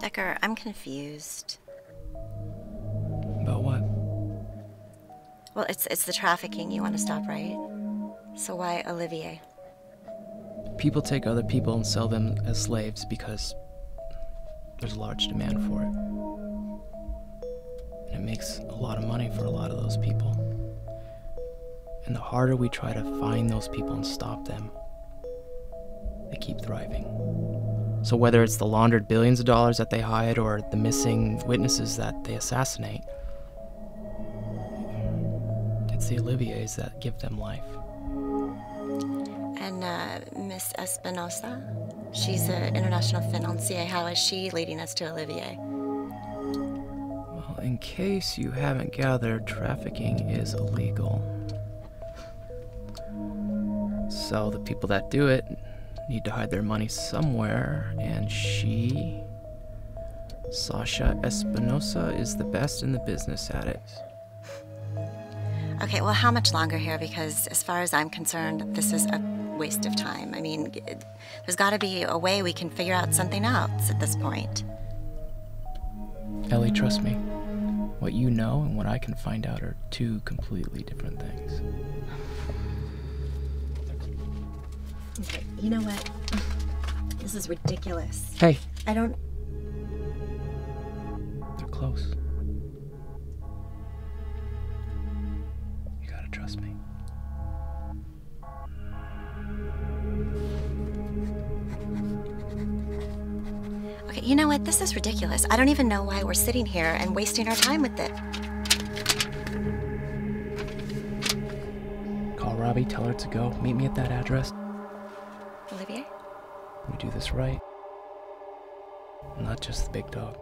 Decker, I'm confused. About what? Well, it's it's the trafficking you want to stop, right? So why Olivier? People take other people and sell them as slaves because there's a large demand for it. And it makes a lot of money for a lot of those people. And the harder we try to find those people and stop them, they keep thriving. So whether it's the laundered billions of dollars that they hide or the missing witnesses that they assassinate, it's the Oliviers that give them life. And uh, Miss Espinosa, she's an international financier. How is she leading us to Olivier? Well, in case you haven't gathered, trafficking is illegal. So the people that do it need to hide their money somewhere, and she, Sasha Espinosa, is the best in the business at it. Okay, well, how much longer here? Because as far as I'm concerned, this is a waste of time. I mean, it- there's got to be a way we can figure out something else at this point. Ellie, trust me. What you know and what I can find out are two completely different things. Okay, you know what? This is ridiculous. Hey, I don't. they're close. You gotta trust me. Okay, you know what? This is ridiculous. I don't even know why we're sitting here and wasting our time with it. Call Robbie, tell her to go. Meet me at that address. Olivier? We do this right. Not just the big dog.